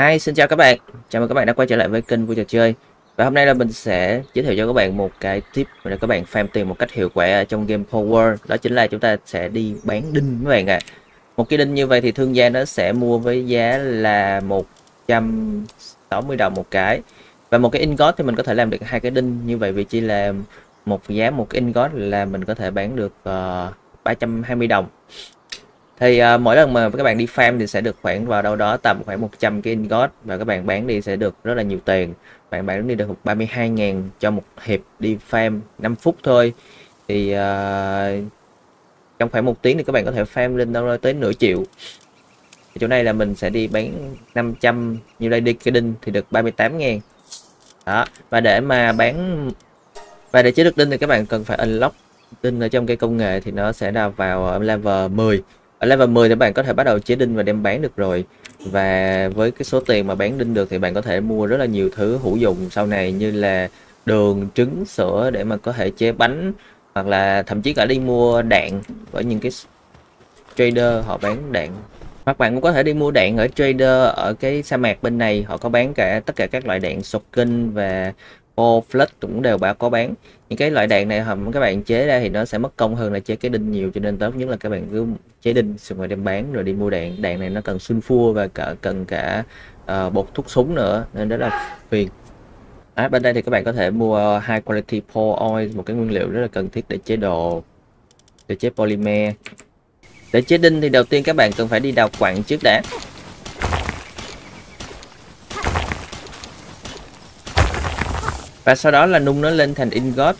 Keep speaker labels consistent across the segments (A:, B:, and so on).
A: Hi, xin chào các bạn. Chào mừng các bạn đã quay trở lại với kênh Vui Trò Chơi. Và hôm nay là mình sẽ giới thiệu cho các bạn một cái tip để các bạn farm tiền một cách hiệu quả ở trong game Power. Đó chính là chúng ta sẽ đi bán đinh các bạn ạ. À. Một cái đinh như vậy thì thương gia nó sẽ mua với giá là 160 đồng một cái. Và một cái ingot thì mình có thể làm được hai cái đinh như vậy vì chỉ là một giá một cái ingot là mình có thể bán được ờ, uh, 320 đồng thì uh, mỗi lần mà các bạn đi farm thì sẽ được khoảng vào đâu đó tầm khoảng 100 cái ingot và các bạn bán đi sẽ được rất là nhiều tiền. Bạn bán đi được 32.000 cho một hiệp đi farm 5 phút thôi. Thì uh, trong khoảng một tiếng thì các bạn có thể farm lên đâu đó tới nửa triệu. Thì chỗ này là mình sẽ đi bán 500 như đây đi cái đinh thì được 38.000 đó và để mà bán và để chế được đinh thì các bạn cần phải unlock đinh ở trong cái công nghệ thì nó sẽ là vào ờ, level 10 ở level 10 thì bạn có thể bắt đầu chế đinh và đem bán được rồi. Và với cái số tiền mà bán đinh được thì bạn có thể mua rất là nhiều thứ hữu dụng sau này như là đường, trứng, sữa để mà có thể chế bánh, hoặc là thậm chí cả đi mua đạn. Ở những cái trader họ bán đạn. Hoặc bạn cũng có thể đi mua đạn ở trader ở cái sa mạc bên này. Họ có bán cả tất cả các loại đạn shotgun và Pro Flex cũng đều đã có bán. Những cái loại đạn này hầm các bạn chế ra thì nó sẽ mất công hơn là chế cái đinh nhiều cho nên tốt nhất là các bạn cứ chế đinh xong rồi đem bán rồi đi mua đạn. Đạn này nó cần sulfur và cả cần cả uh, bột thuốc súng nữa nên đó là phiền. À, bên đây thì các bạn có thể mua high quality pour oil một cái nguyên liệu rất là cần thiết để chế đồ để chế polymer. Để chế đinh thì đầu tiên các bạn cần phải đi đào quặng trước đã. Và sau đó là nung nó lên thành ingot.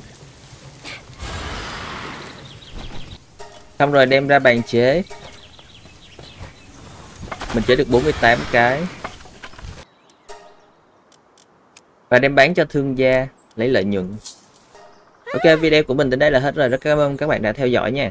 A: Xong rồi đem ra bàn chế. Mình chế được 48 cái. Và đem bán cho thương gia, lấy lợi nhuận. Ok, video của mình đến đây là hết rồi. Rất cảm ơn các bạn đã theo dõi nha.